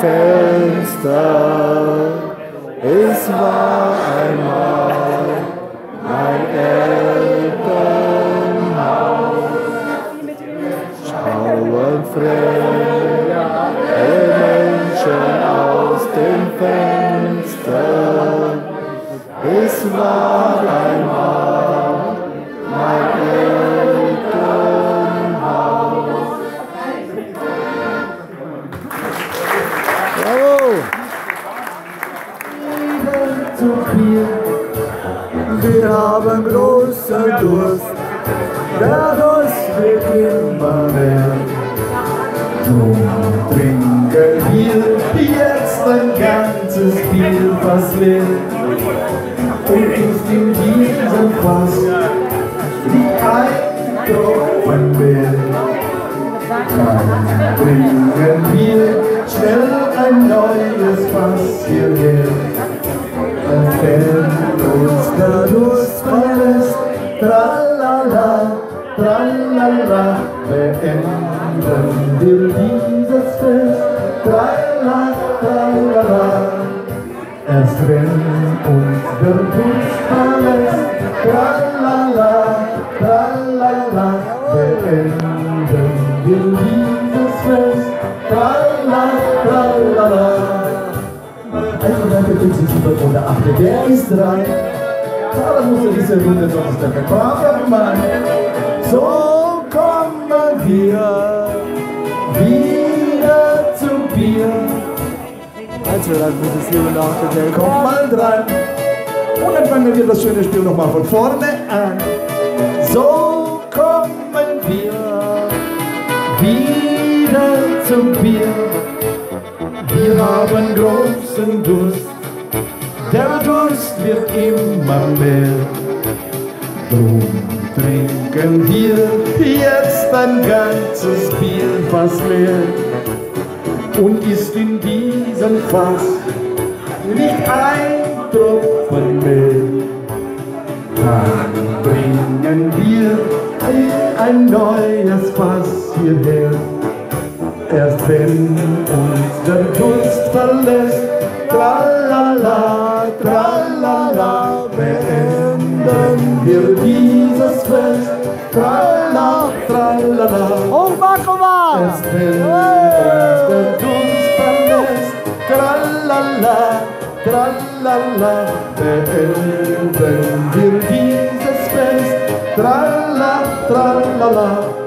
Fenster. Es war bringen wir schnell ein neues Fass hierher. Wenn uns der Durst verlässt, tralala, tralala, beenden wir dieses Fest, tralala, tralala. Erst wenn uns der verlässt, tralala, tralala, Super Runde 8. Der ist dran. Aber muss er diese Runde sonst der Verkäufer machen. So kommen wir wieder zum Bier. Also, dann wird es lieber nach der Welt. Komm mal dran. Und dann fangen wir das schöne Spiel nochmal von vorne an. So kommen wir wieder zum Bier. Wir haben großen Durst, der immer mehr. Drum trinken wir jetzt ein ganzes Bier fast leer. Und ist in diesem Fass nicht ein Tropfen mehr. Dann bringen wir ein neues Fass hierher. Erst wenn uns der Durst verlässt, tralala, tralala, beenden wir dieses Fest. Tralla, tralala. Hoch machen wir! Es will uns der Dunst verlässt. Tralala, tralala. Beenden wir dieses Fest. Tralla, tralala.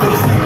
Gracias.